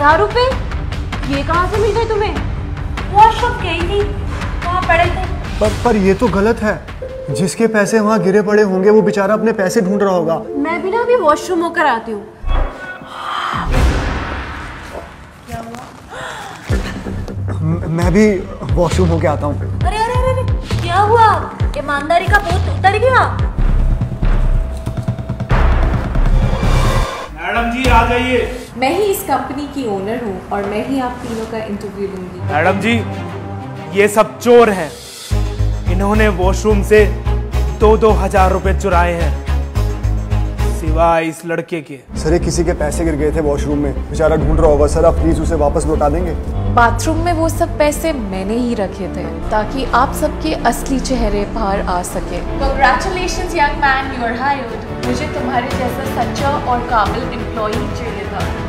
हज़ार रुपए? ये कहाँ से मिल गए तुम्हें? वॉशरूम गई थी वहाँ पड़े थे। पर पर ये तो गलत है। जिसके पैसे वहाँ गिरे पड़े होंगे वो बेचारा अपने पैसे ढूंढ रहा होगा। मैं भी ना अभी वॉशरूम होकर आती हूँ। मैं भी वॉशरूम होके आता हूँ। अरे अरे अरे अरे क्या हुआ? ईमानदारी का भूत उतर गया मैडम जी आ जाइए। मैं ही इस कंपनी की ओनर हूँ और मैं ही आप तीनों का इंटरव्यू लूँगी मैडम जी ये सब चोर हैं। इन्होंने वॉशरूम से दो दो हज़ार रुपए चुराए हैं सिवाय इस लड़के के। सर ये किसी के पैसे गिर गए थे वॉशरूम में। बेचारा ढूंढ रहा होगा सर आप प्लीज़ उसे वापस लौटा देंगे? बाथरूम में वो सब पैसे मैंने ही रखे थे, ताकि आप सबके असली चेहरे बाहर आ सके। Congratulation young man you are मुझे तुम्हारे जैसा सच्चा और काबिल एम्प्लॉय चाहिए था।